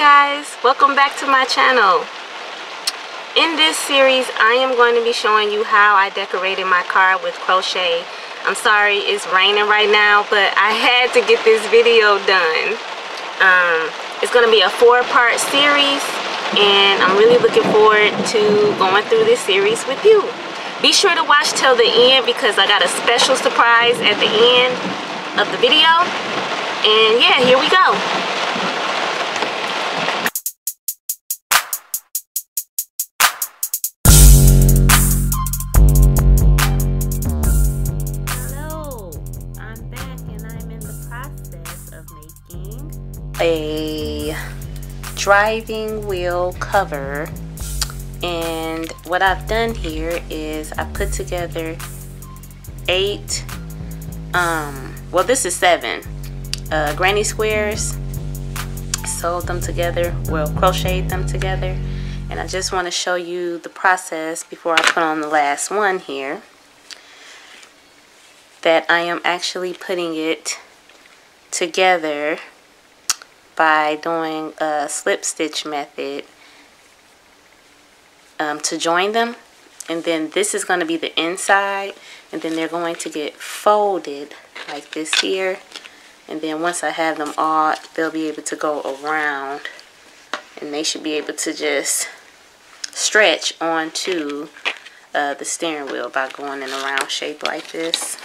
guys welcome back to my channel. In this series I am going to be showing you how I decorated my car with crochet. I'm sorry it's raining right now but I had to get this video done. Um, it's going to be a four-part series and I'm really looking forward to going through this series with you. Be sure to watch till the end because I got a special surprise at the end of the video. And yeah here we go a driving wheel cover. And what I've done here is I put together eight um well this is seven uh, granny squares sewed them together well crocheted them together. And I just want to show you the process before I put on the last one here that I am actually putting it together by doing a slip stitch method um, to join them. And then this is going to be the inside and then they're going to get folded like this here. And then once I have them all they'll be able to go around and they should be able to just stretch onto uh, the steering wheel by going in a round shape like this.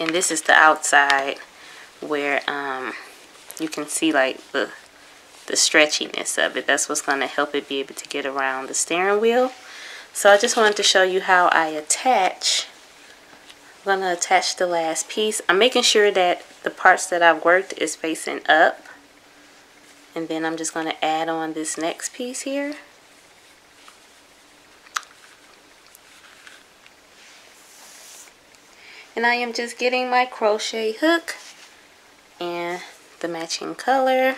And this is the outside where um, you can see like the the stretchiness of it. That's what's going to help it be able to get around the steering wheel. So I just wanted to show you how I attach. I'm going to attach the last piece. I'm making sure that the parts that I've worked is facing up. And then I'm just going to add on this next piece here. And I am just getting my crochet hook matching color.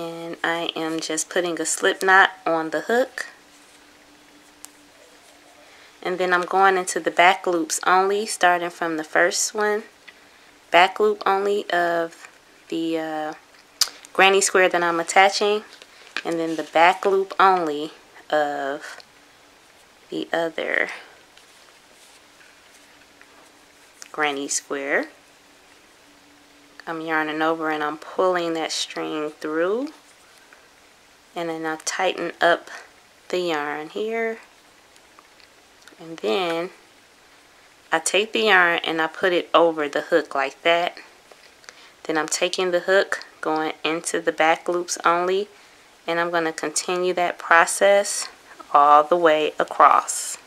And I am just putting a slip knot on the hook. And then I'm going into the back loops only starting from the first one. Back loop only of the uh, granny square that I'm attaching. And then the back loop only of the other granny square. I'm yarning over and I'm pulling that string through. And then I tighten up the yarn here. And then I take the yarn and I put it over the hook like that. Then I'm taking the hook going into the back loops only. And I'm going to continue that process all the way across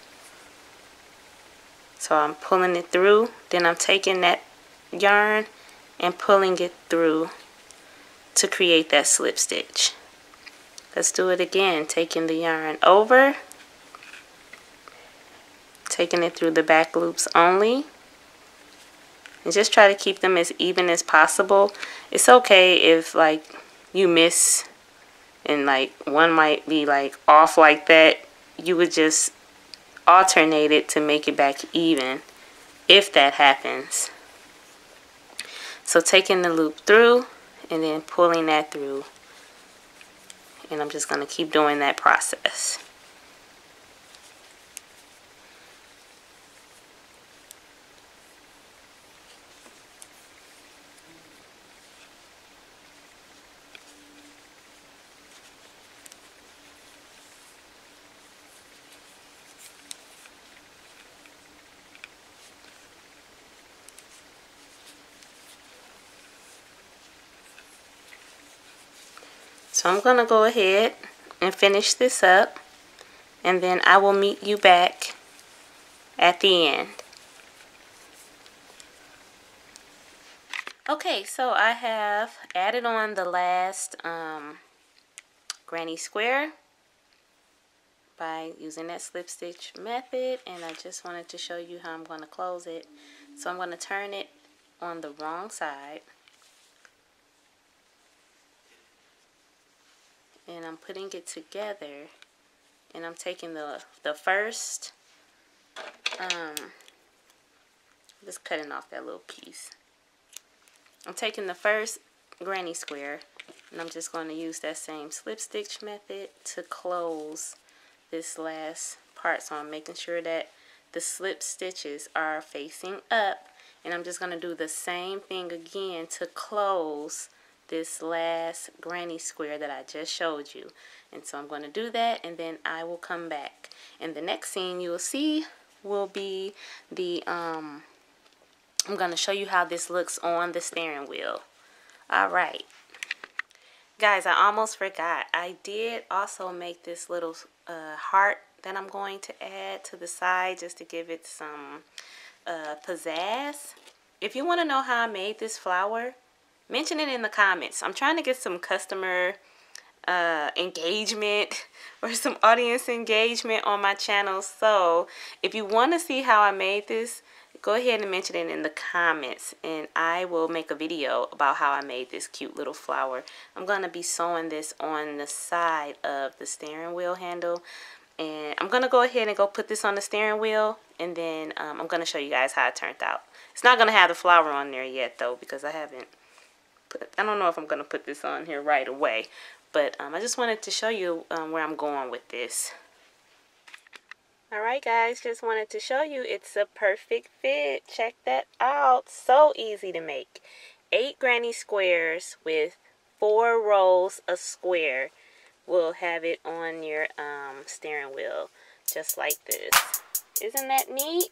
so I'm pulling it through. Then I'm taking that yarn and pulling it through to create that slip stitch. Let's do it again. Taking the yarn over. Taking it through the back loops only. And just try to keep them as even as possible. It's okay if like you miss and like one might be like off like that. You would just alternate it to make it back even if that happens. So taking the loop through and then pulling that through and I'm just going to keep doing that process. So I'm going to go ahead and finish this up and then I will meet you back at the end. Okay, so I have added on the last um, granny square by using that slip stitch method and I just wanted to show you how I'm going to close it. So I'm going to turn it on the wrong side and I'm putting it together and I'm taking the the first um, Just cutting off that little piece. I'm taking the first granny square and I'm just going to use that same slip stitch method to close this last part. So I'm making sure that the slip stitches are facing up and I'm just going to do the same thing again to close this last granny square that I just showed you. And so I'm going to do that and then I will come back. And the next scene you will see will be the, um, I'm going to show you how this looks on the steering wheel. Alright. Guys, I almost forgot. I did also make this little uh, heart that I'm going to add to the side just to give it some uh, pizzazz. If you want to know how I made this flower, mention it in the comments. I'm trying to get some customer uh, engagement or some audience engagement on my channel. So if you want to see how I made this, go ahead and mention it in the comments and I will make a video about how I made this cute little flower. I'm going to be sewing this on the side of the steering wheel handle and I'm going to go ahead and go put this on the steering wheel and then um, I'm going to show you guys how it turned out. It's not going to have the flower on there yet though because I haven't put, I don't know if I'm going to put this on here right away but um, I just wanted to show you um, where I'm going with this. Alright guys, just wanted to show you it's a perfect fit. Check that out. So easy to make. Eight granny squares with four rows of square. We'll have it on your um, steering wheel just like this. Isn't that neat?